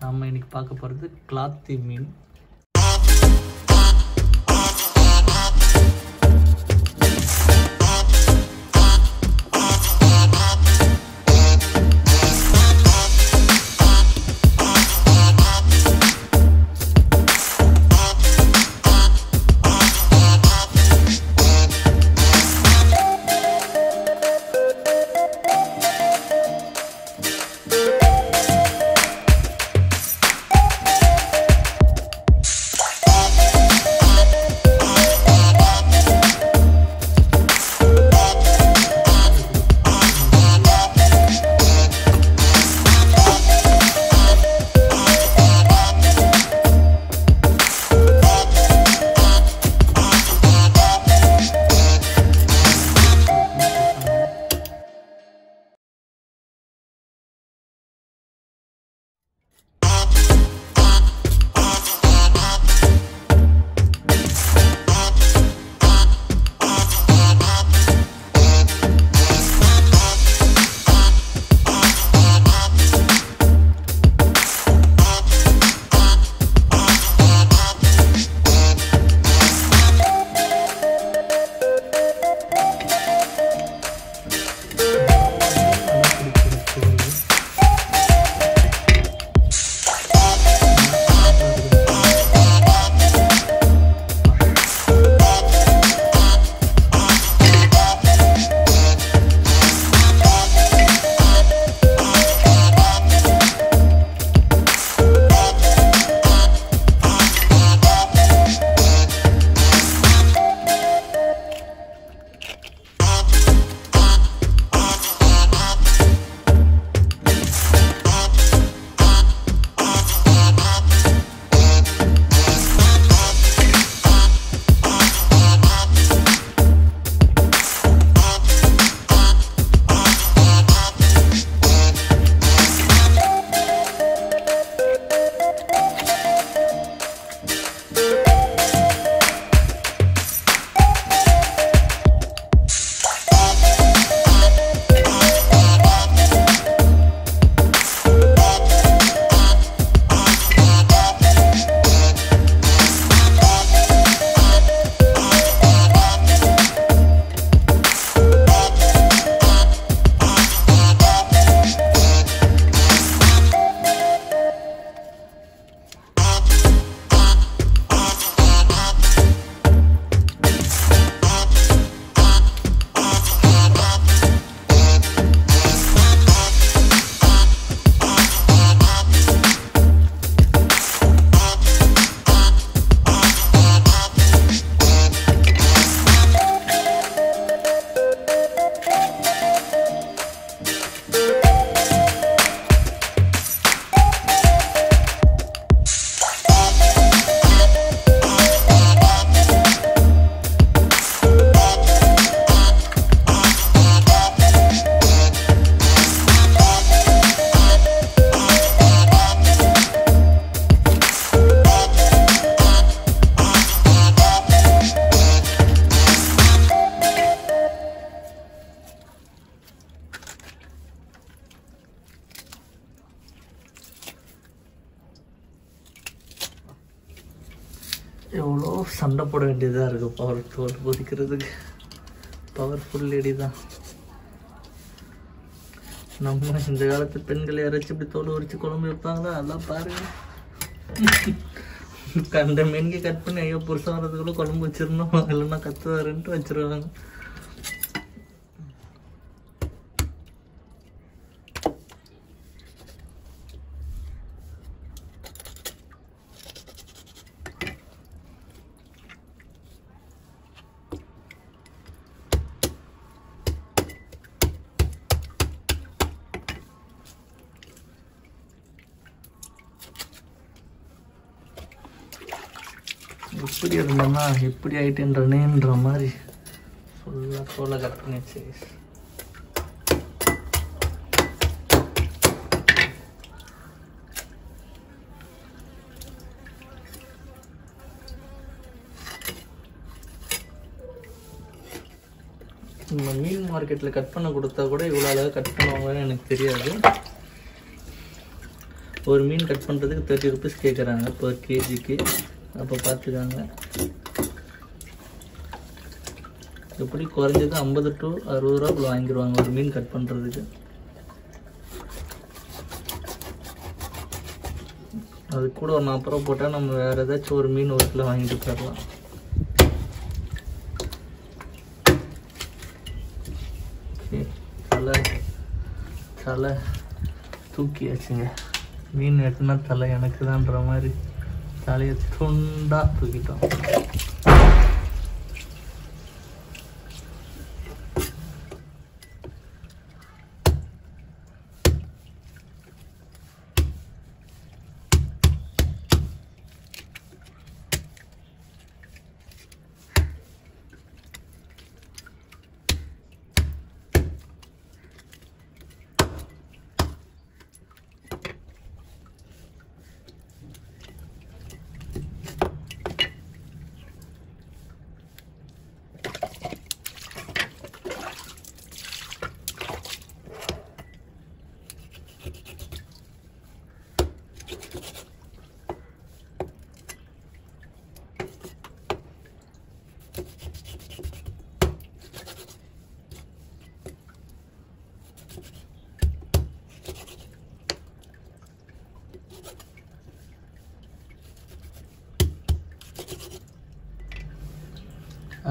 நம்ம இன்னைக்கு பார்க்க போகிறது கிளாத்தி மீன். எவ்வளோ சண்டை போட வேண்டியதாக இருக்குது பவர் தோல் பொதிக்கிறதுக்கு பவர்ஃபுல் லேடி தான். நம்ம இந்த காலத்து பெண்கள் யாராச்சும் இப்படி தோல் உரிச்சு குழம்பு வைப்பாங்களா? அதெல்லாம் பாருங்க. கண்ட மீனுக்கு கட் பண்ணி ஐயோ புருஷன் வர்றதுக்குள்ள குழம்பு வச்சிருந்தோம் இல்லைன்னா கத்துவாருன்ட்டு வச்சிருவாங்க. எப்படி இருந்தோம்னா எப்படி ஆயிட்டேன்றனேன்ற மாதிரி ஃபுல்லாக தோலை கட் பண்ணிச்சு நம்ம மீன் மார்க்கெட்டில் கட் பண்ண கொடுத்தா கூட இவ்வளோ அளவு கட் பண்ணுவாங்கன்னு எனக்கு தெரியாது. ஒரு மீன் கட் பண்ணுறதுக்கு தேர்ட்டி ருபீஸ் கேட்குறாங்க பர் கேஜிக்கு அப்போ பார்த்துக்காங்க எப்படி குறைஞ்சது ஐம்பது டு அறுபது ரூபாக்குள்ள வாங்கிடுவாங்க ஒரு மீன் கட் பண்ணுறதுக்கு அது கூட ஒரு நாற்பது ரூபா போட்டால் நம்ம வேறு ஏதாச்சும் ஒரு மீன் ஒரு கிலோ வாங்கிட்டு போயிடலாம். தலை தலை தூக்கியாச்சுங்க. மீன் எட்டுனா தலை எனக்கு தான்ற மாதிரி. കളിച്ചുണ്ട തൂക്കിട്ടോ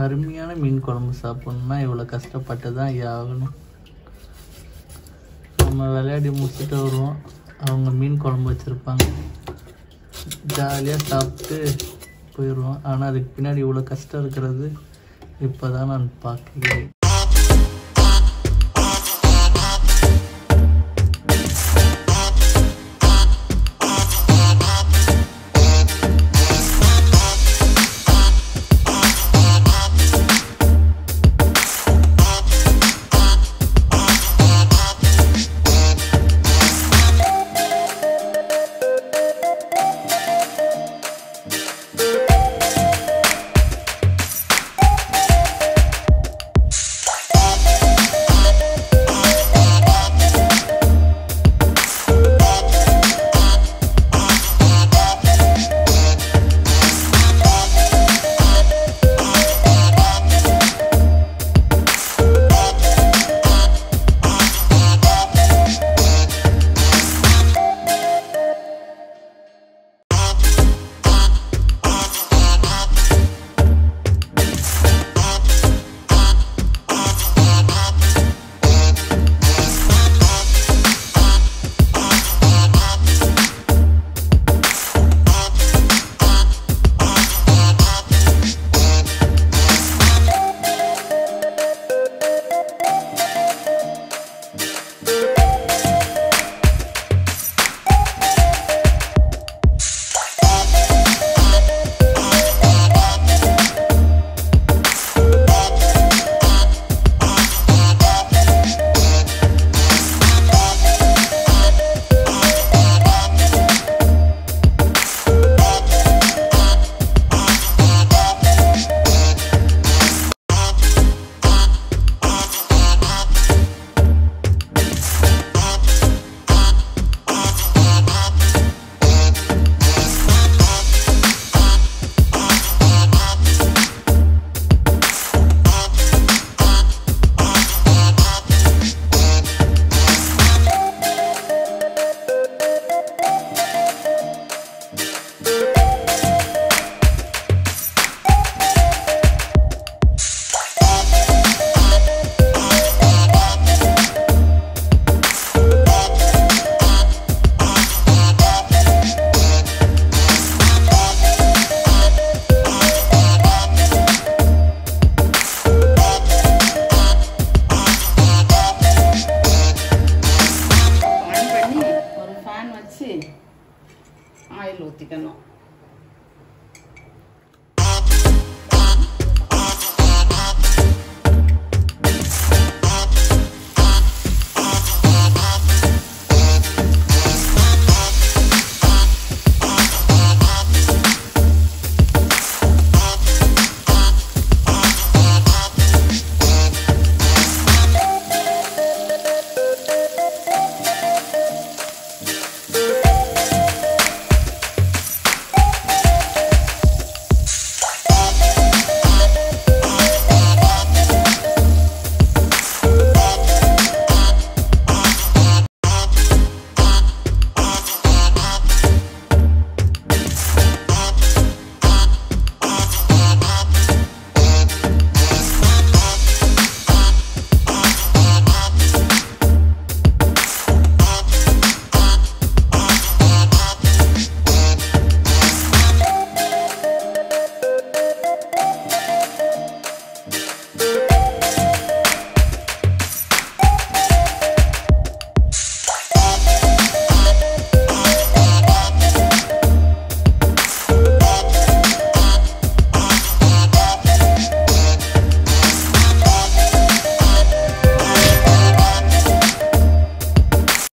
அருமையான மீன் குழம்பு சாப்பிட்ணுன்னா இவ்வளோ கஷ்டப்பட்டு தான் ஆகணும். நம்ம விளையாடி முடிச்சுட்டு வருவோம். அவங்க மீன் குழம்பு வச்சுருப்பாங்க. ஜாலியாக சாப்பிட்டு போயிடுவோம். ஆனால் அதுக்கு பின்னாடி இவ்வளோ கஷ்டம் இருக்கிறது இப்போ தான் நான் பார்க்குறேன்.